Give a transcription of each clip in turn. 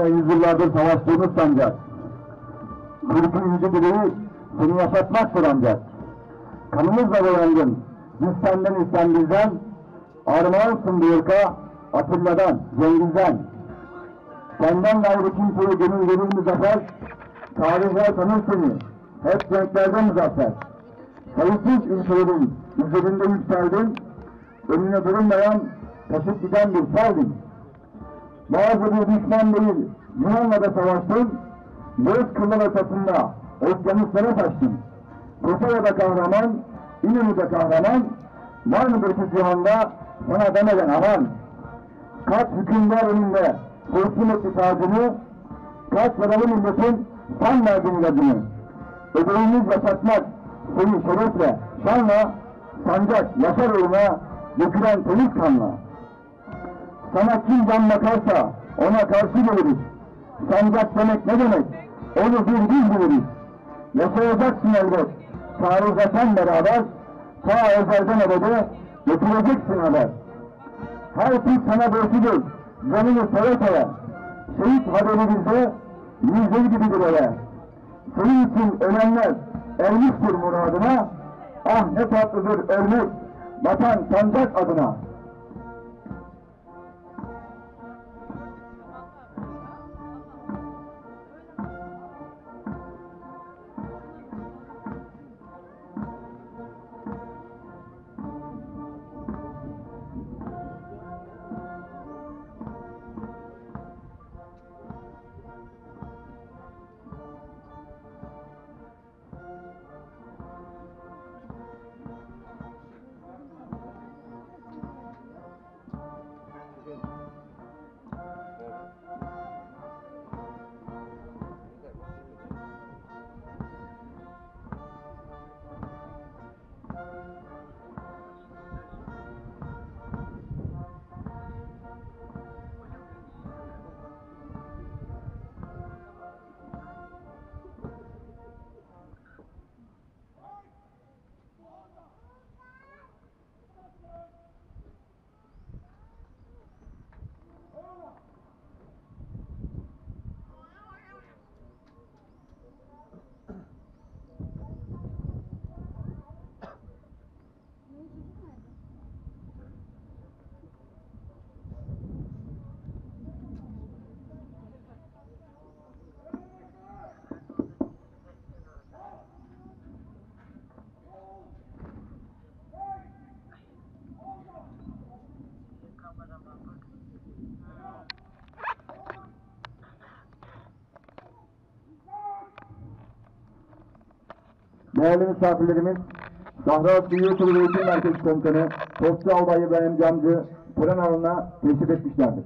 uğruna yüzyıllardır savaştığımız sancak. Türk'ün yüce direği seni yaşatmaktır ancak. Kanımızla boyandın. Biz senden isten bizden. Armağansın bu ırka. Atilla'dan, Cengiz'den. Senden gayrı kimseye gönül verir mi zafer? Tarihler tanır seni. Hep renklerden muzaffer. Sayısız ülkelerin üzerinde yükseldin. Önüne durulmayan, taşıp giden bir serdin. Bazı bir düşman değil, Yunan'la da savaştın, göz kırlar ortasında okyanuslara taştın. Kosova'da kahraman, İnönü'de kahraman, var mıdır ki cihanda sana demeden aman. Kaç hükümdar önünde kurşun etti tacını, kaç yaralı milletin sen verdin ilacını. Ödeğimiz yaşatmak seni şerefle, şanla, sancak yaşar uğruna dökülen temiz kanla. Sana kim can bakarsa ona karşı geliriz. Sancak demek ne demek? Onu bir biz biliriz. Yaşayacaksın elbet. Tarihte sen beraber ta ezelden ebede götüreceksin haber. Her Türk sana borçludur. Canını seve seve. Şehit haberi bizde yüzleri gibidir öyle. Senin için ölenler ermiştir muradına. Ah ne tatlıdır ölmek vatan sancak adına. Değerli misafirlerimiz, Sahra Suyu Turu Eğitim Merkezi Komutanı Topçu Albayı Ibrahim Camcı tören alanına teşrif etmişlerdir.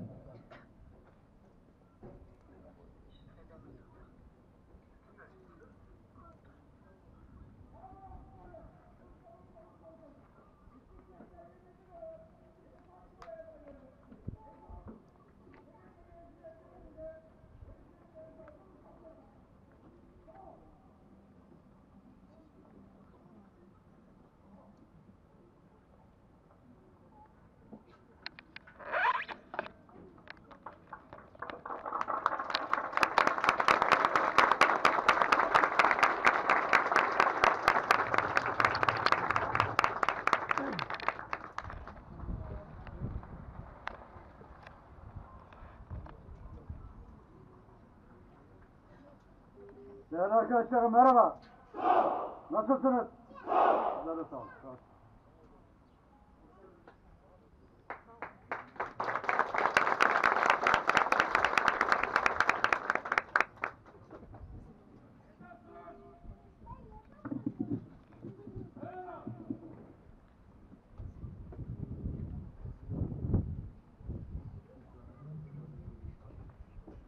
Değerli arkadaşlarım merhaba. Nasılsınız? Sizler de sağ olun. Sağ olun.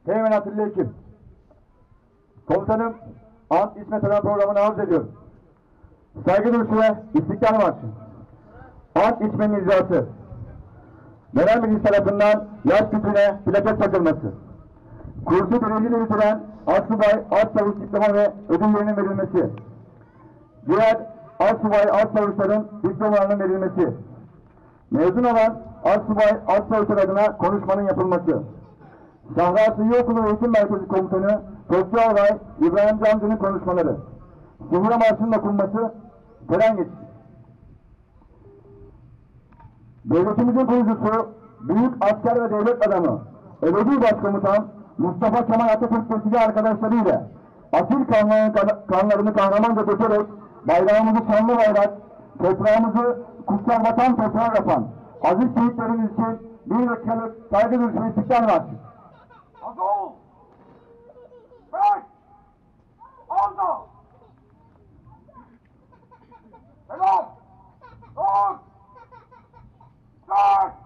Teğmen Atilla Ekim. Komutanım, Ant İsmet Ören programını arz ediyorum. Saygı duruşu ve İstiklal Marşı. Ant içmenin icraatı. Genel Meclis tarafından yaş gücüne plaket takılması. Kursu birinciliği bitiren Asubay, Asçavuş diploma ve ödüllerinin verilmesi. Diğer Asubay, Asçavuşların diplomalarının verilmesi. Mezun olan Asubay, Asçavuşlar adına konuşmanın yapılması. Sahra Sıhhi Okulu Eğitim Merkezi Komutanı Topçu Albay İbrahim Camcı'nın konuşmaları. Sıhhiye Marşı'nın okunması tören geçti. Devletimizin kurucusu, büyük asker ve devlet adamı, ebedi başkomutan Mustafa Kemal Atatürk ve silah arkadaşlarıyla asil kanlarını, kanlarını kahramanca dökerek bayrağımızı şanlı bayrak, toprağımızı kutsal vatan toprağı yapan aziz şehitlerimiz için bir dakikalık saygı duruşu ve istiklal marşı. Azul! Alda! Selam! Dur! Dur! Bek!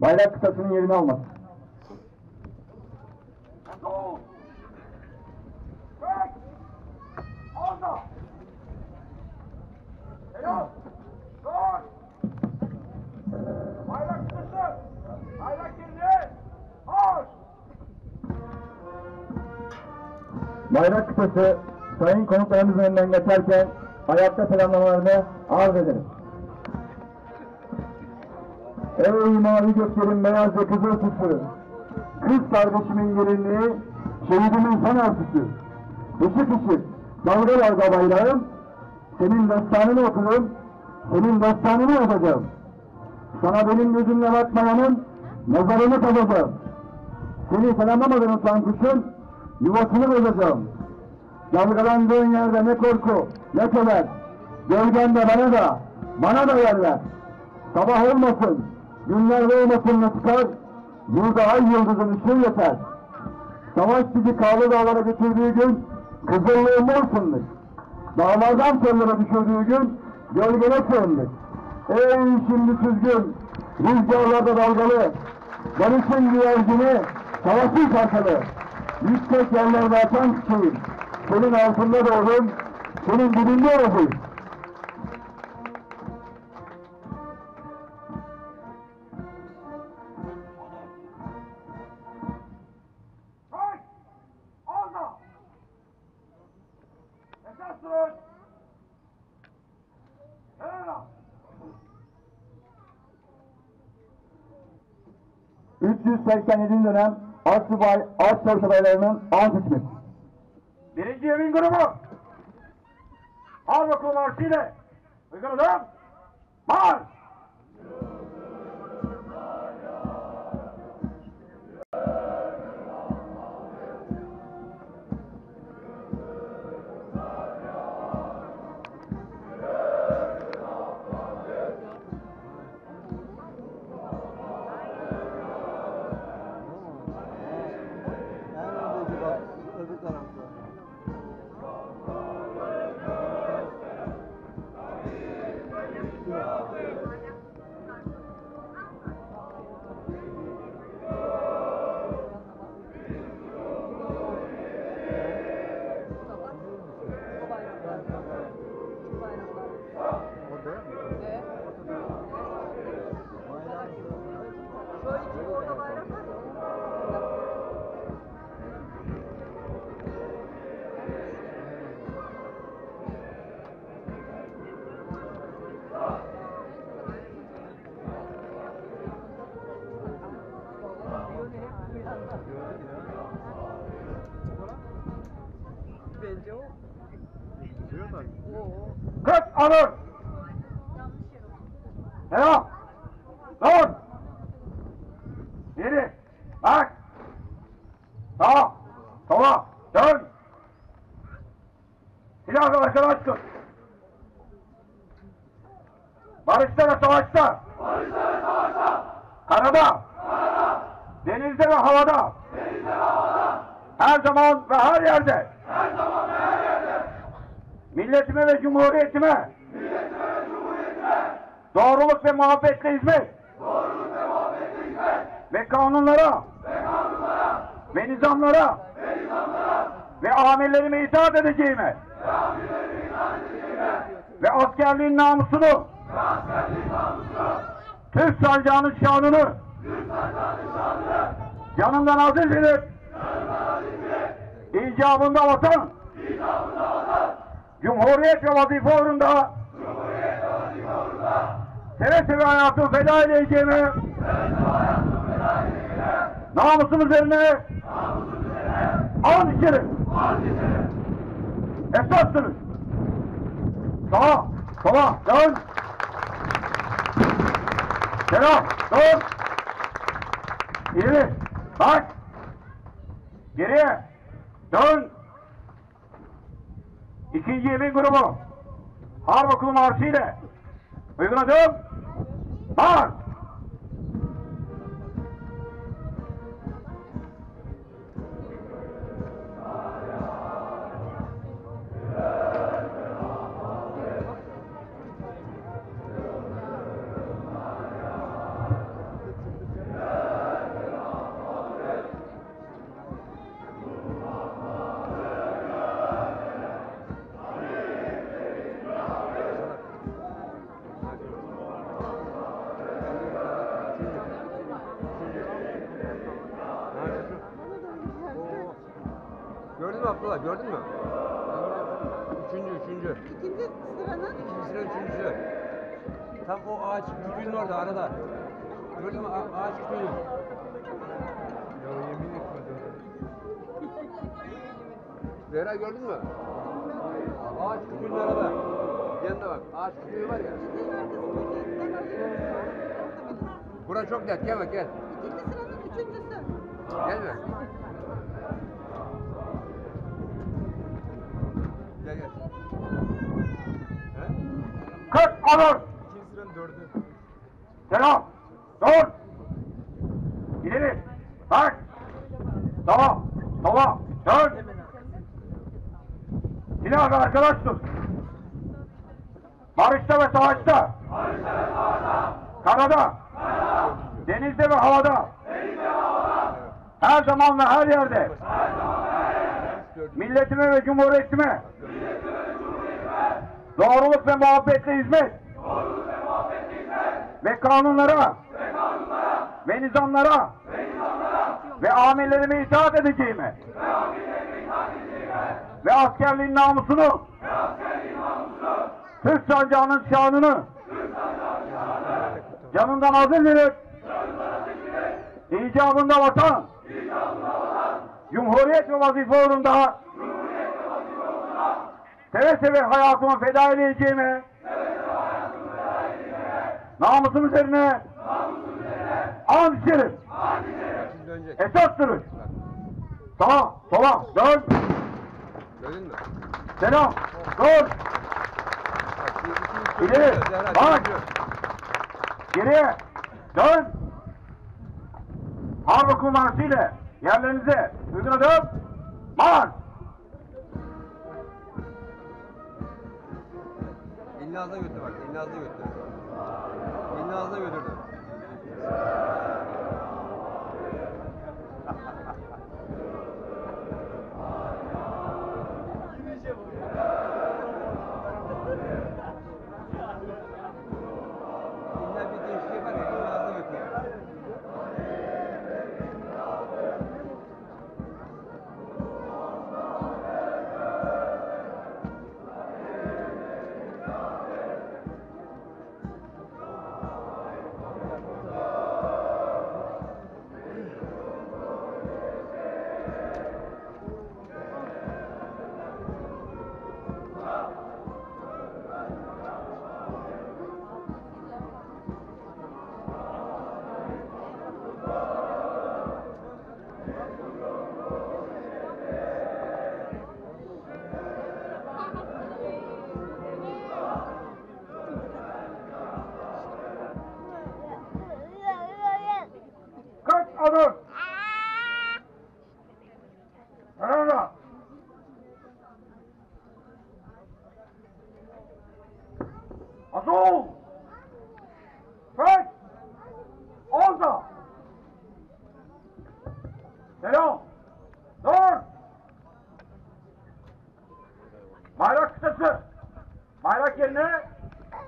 Bayrak kıtasının yerini alması. Bayrak kıtası sayın konuklarımızın önünden geçerken ayakta selamlamalarını arz ederim. Ey mavi göklerin beyaz ve kızıl süsü, kız kardeşimin gelinliği, şehidimin son örtüsü. Işık ışık, dalga dalga bayrağım, senin destanını okurum, senin destanını yazacağım. Sana benim gözümle bakmayanın mezarını kazacağım. Seni selamlamadığın uçan kuşun yuvasını bozacağım. Dalgalandığın yerde ne korku, ne keder. Gölgende bana da, bana da yerler. Sabah olmasın, günler olmasın ne çıkar. Burada ay yıldızın ışığı yeter. Savaş bizi Kağlı Dağlara götürdüğü gün kızıllığında ısındık. Dağlardan çöllere düşürdüğü gün gölgene sığındık. Ey şimdi süzgün, rüzgarlarda dalgalı, barışın güvercini, savaşın kartalı. Yüksek yerlerde atan çiçeğim, senin altında doğdum, senin dibinde olacağım. Kenara! 387. dönem Asubay Asubay Subaylarının ant hükmü. Birinci yemin grubu! Harbi okulu marşıyla! Uyguladım! Marş! Dön! Silahla arkadaş tut! Barışta ve savaşta! Barışta ve savaşta! Karada! Karada! Denizde ve havada! Denizde ve havada! Her zaman ve her yerde! Her zaman ve her yerde! Milletime ve cumhuriyetime! Doğruluk ve muhabbetle hizmet. Doğruluk ve muhabbetle hizmet. Ve kanunlara. Ve kanunlara. Ve nizamlara. Ve amirlerime itaat edeceğime. Ve askerliğin namusunu. Türk sancağının şanını. Canımdan aziz vatan. İcabında vatan. Cumhuriyet ve vazife uğrunda seve seve hayatımı feda edeceğime namusum üzerine an içerim esassınız sağa sola dön. Selam dön. İleri bak. Geriye dön. İkinci yemin grubu. Harp okulu marşıyla uyguladım. Marş! Gördün Zehra gördün mü? Ağaç kütüğünün arada. Yanında bak ağaç kütüğü var ya. Bura çok net gel bak gel. İkinci sıranın üçüncüsü. Gel mi? Gel gel. He? Kırk alır. İkinci sıranın dördü. Selam. Dur. İleri. Bak. Sağa. Sola. Dön. Silah ve arkadaş tut. Barışta ve savaşta. Karada. Denizde ve havada. Her zaman ve her yerde. Milletime ve cumhuriyetime. Doğruluk ve muhabbetle hizmet. Ve kanunlara. Ve nizamlara. Ve amirlerime itaat edeceğime. Ve askerliğin namusunu. Türk sancağının şanını. Canından aziz bilip. icabında vatan. Cumhuriyet ve vazife uğrunda. Seve seve hayatımı feda edeceğime. Namusum üzerine. An içerim. Esas duruş. Sağa, sola, dön. Gördün mü? Selam, dur. İleri, bak. Geriye, dön. Harbi kumarşıyla yerlerinize hızına dön. Marş. Elini ağzına götür bak. Elini ağzına götür. Elini ağzına götürdü. İlla bir değişiklik var ya. Elini ağzına götür. Kaç adım. Merhaba. Azul. Kaç. Orada. Selam. Dur. Bayrak kıtası. Bayrak yerine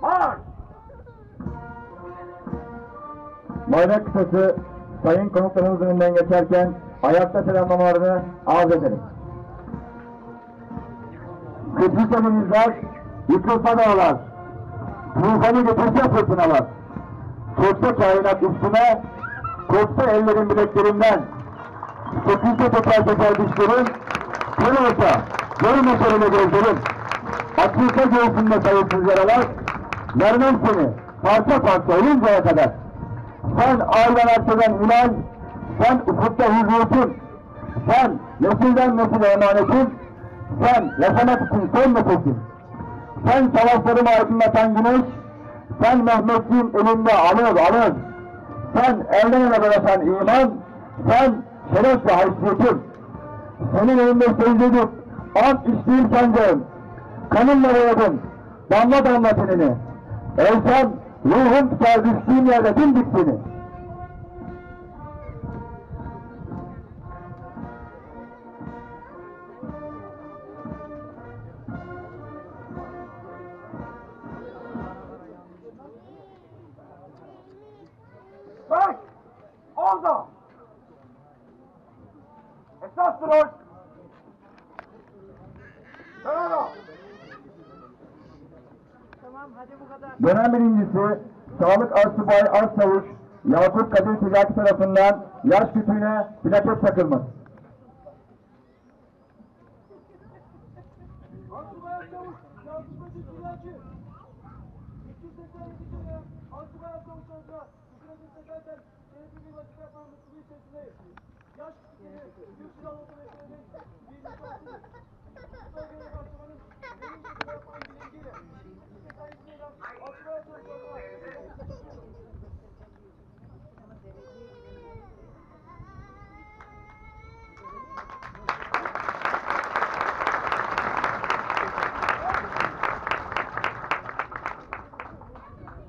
marş. Bayrak kısası sayın konuklarımızın önünden geçerken ayakta selamlamalarını arz ederim. Kıbrıs elimizler, yıkılsa dağlar, tufanı getirse fırtınalar. Çökse kainat üstüne, kopsa ellerin bileklerinden, sökülse teker teker dişlerin, kırılsa, görün eserine gözlerin, açılsa göğsünde sayısız yaralar, vermem seni, parça parça ölünceye kadar. Sen ailen arkadan inan, sen ufukta hürriyetin, sen nesilden nesile emanetin, sen yaşamak için son nefesin. Sen savaşlarımı aydınlatan güneş, sen Mehmetçiğin elinde alır alır. Sen elden ele dolaşan iman, sen şeref ve haysiyetin. Senin elinde edip, ant içtiğim sancağın, kanınla boyadım, damla damla tenini. Ölsem, ruhum tutar düştüğüm yerde dimdik Dönem birincisi Sağlık Arsubay Arsavuş Yakup Kadir Ticari tarafından yaş kütüğüne plaket takılması. Asubay Çavuş,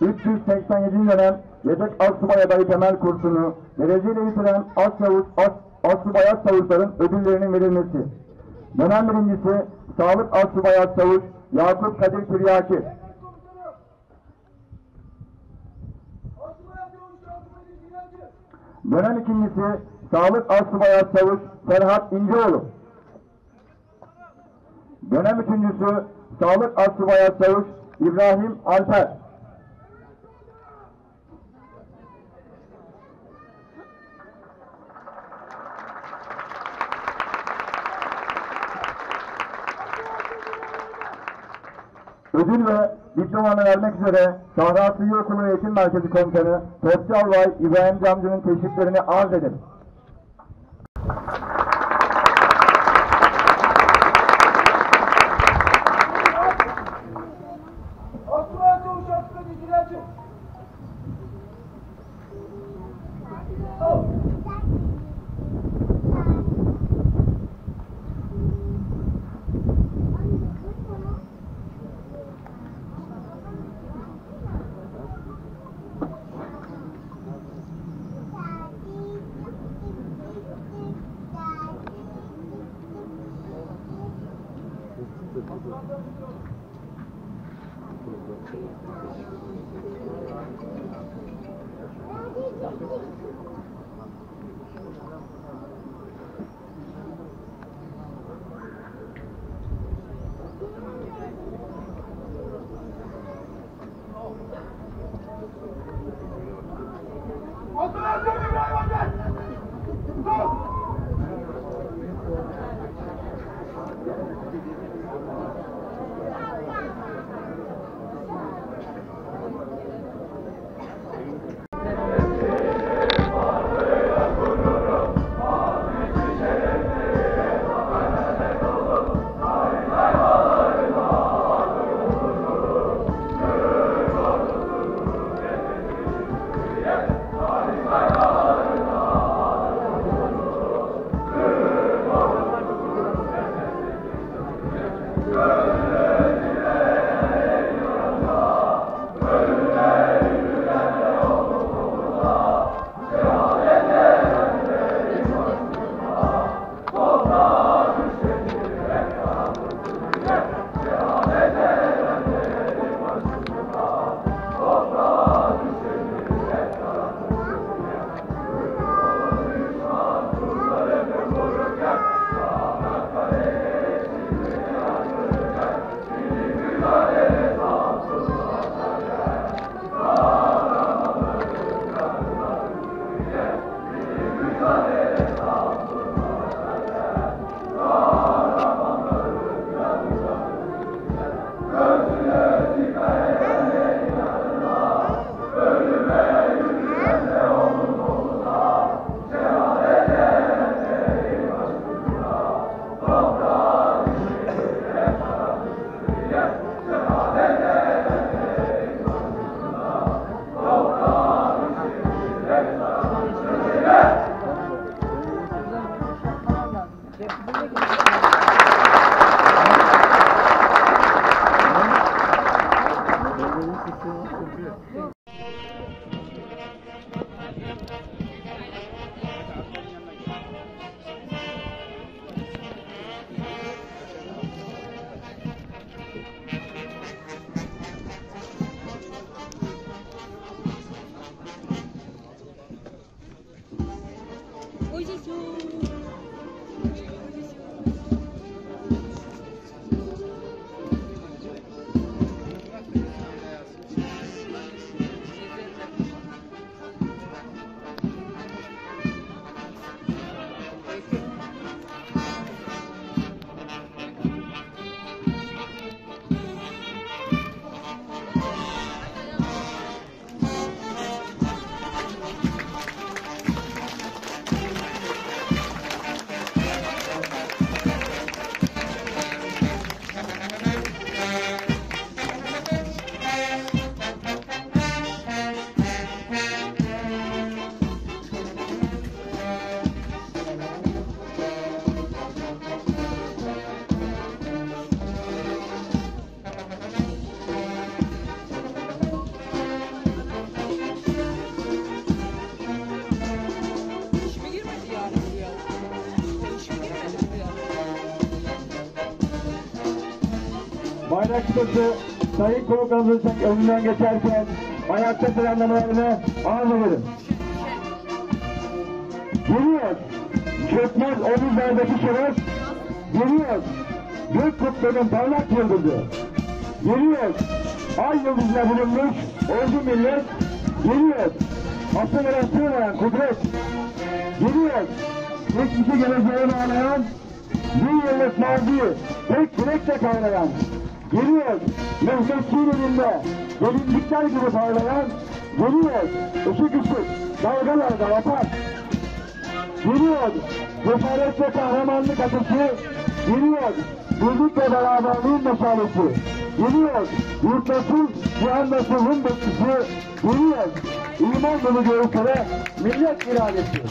387. dönem yedek asubay adayı temel kursunu dereceyle bitiren as çavuş, as, asubay as çavuşların ödüllerinin verilmesi. Dönem birincisi Sağlık Asubay As Çavuş Yakup Kadir Tiryaki. Dönem ikincisi Sağlık Asubay As Çavuş Serhat İnceoğlu. Dönem üçüncüsü Sağlık Asubay As Çavuş İbrahim Alper. Ödül ve diplomanı vermek üzere Sahra Suyu Okulu Eğitim Merkezi Komutanı Topçu Albay İbrahim Camcı'nın teşriflerini arz edelim. Sayın Komutanımızın önünden geçerken ayakta selamlamalarını arz ederim. Geliyor. Çökmez omuzlardaki şeref. Geliyor. Gök kutlarının parlak yıldızı. Geliyor. Ay yıldızına bulunmuş ordu millet. Geliyor. Asıllara sığmayan kudret. Geliyor. Geçmişi geleceğe bağlayan bir yıllık maziyi tek direkle kavrayan. Geliyor. Mehmetçiğin elinde gelincikler gibi parlayan. Geliyor. Işık ışık dalgalarda vatan. Geliyor. Cesaret ve kahramanlık ateşi. Geliyor. Birlik ve beraberliğin meşalesi. Geliyor. Yurtlasız, cihanlasızın bekçisi. Geliyor. İman dolu göğüslere millet iradesi.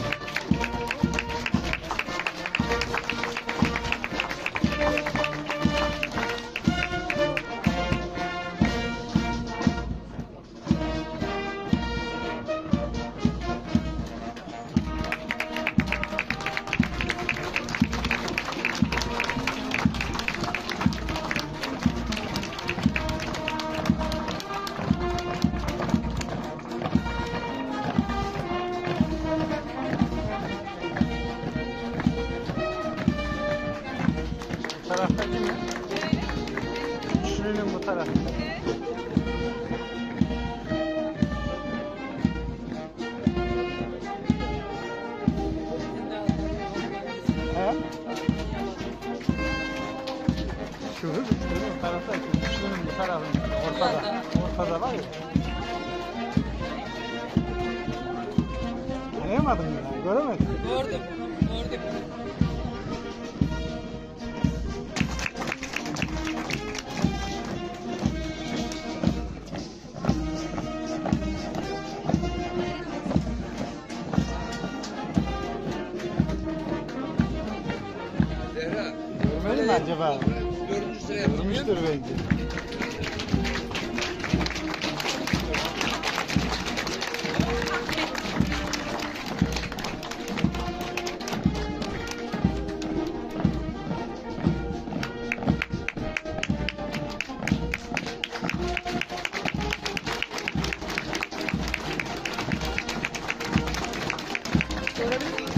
Şunun bu tarafta. He? Şu, şunun bu tarafta, şunun bu tarafında, ortada, ortada var ya. Anlayamadın mı. Gördüm. Gördüm. Mi acaba? Dördüncü sıraya yapalım. Görmüştür bence. Bunlar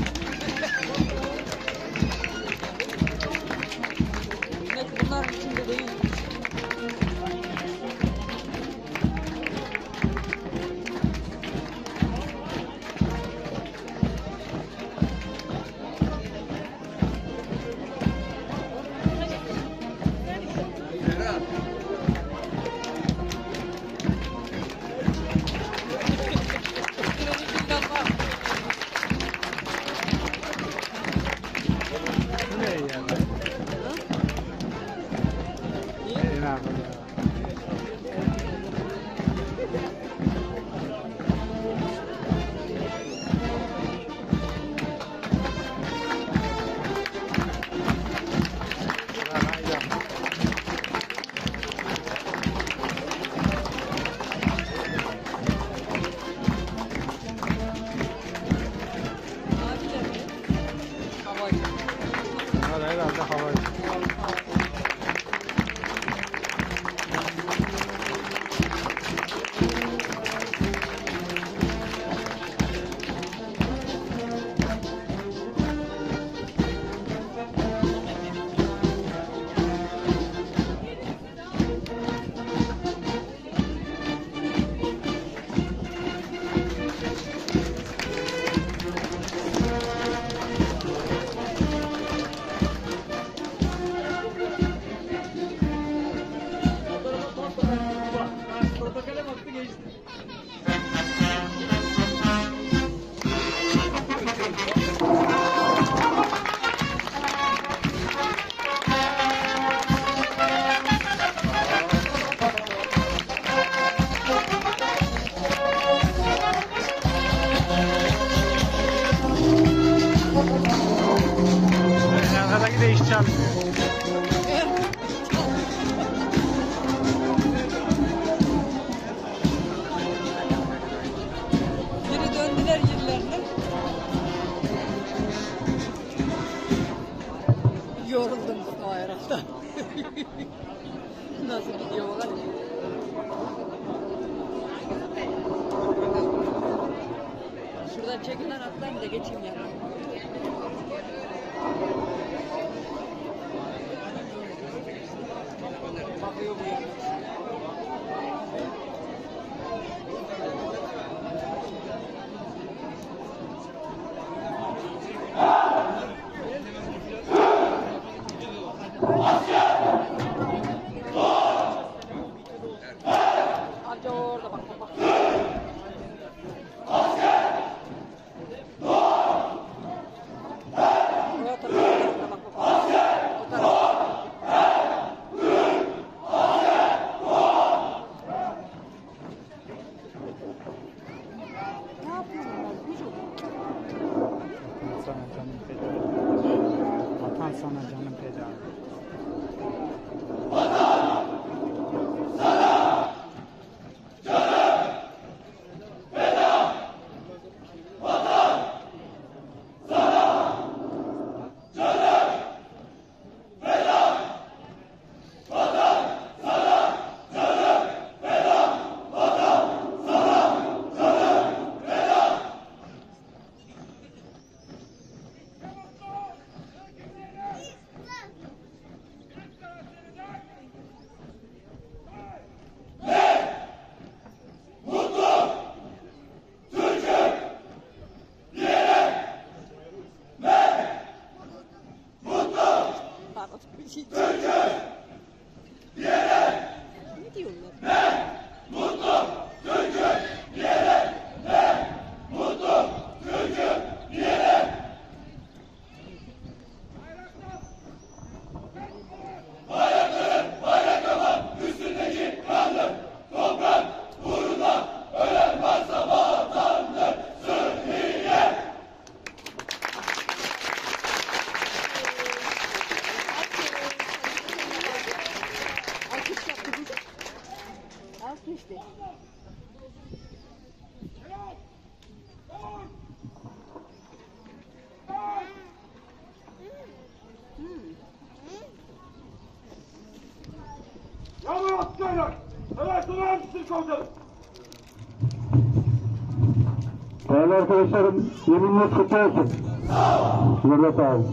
Yoruldum bayraktan. Nasıl gidiyor bakalım. Şuradan çekilen atlayayım da geçeyim yani. Arkadaşlarım yeminle şüphe olsun. Burada sağ olun.